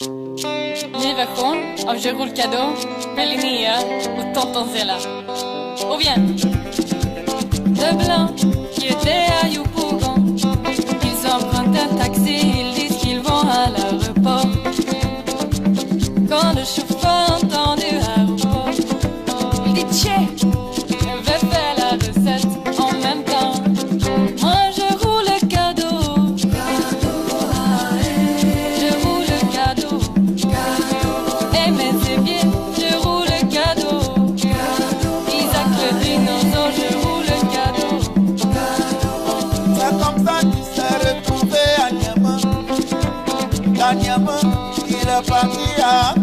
Ny version av Je roule cadeau med Linnea och Tontonzilla. Och bien, de blanc qui était à Yopougon. Ils empruntent un taxi, ils disent qu'ils vont à l'aéroport. Quand le chauffeur À Niamey, il est parti à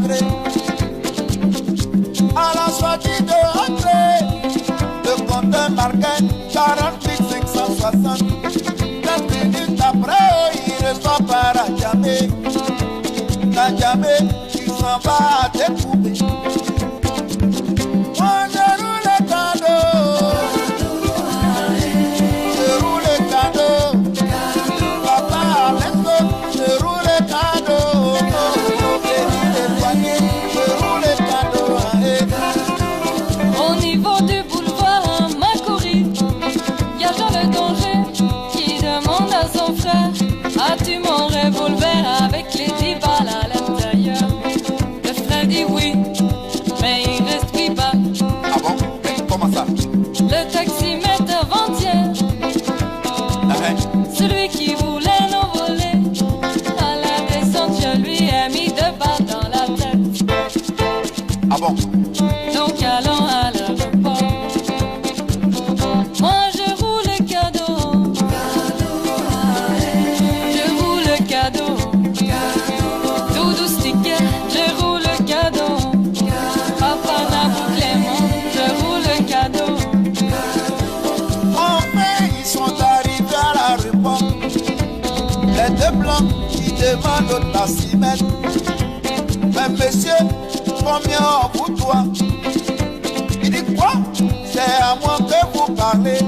la sortie de Ancré, le compteur marquait 48 560. 15 minutes après, il reçoit par Adjamé. Adjamé, il s'en va oui, mais il reste huit balles. Ah bon? Mais Comment ça? Le taximètre avant-hier, Ah, celui qui voulait nous voler, à la descente, je lui ai mis deux balles dans la tête. Ah bon? Qui demandent au taximètre. Mais monsieur, combien en vous toi Il dit quoi? C'est à moi que vous parlez.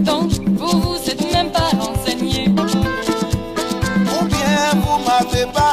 Donc vous vous êtes même pas renseigné. Ou bien vous m'avez pas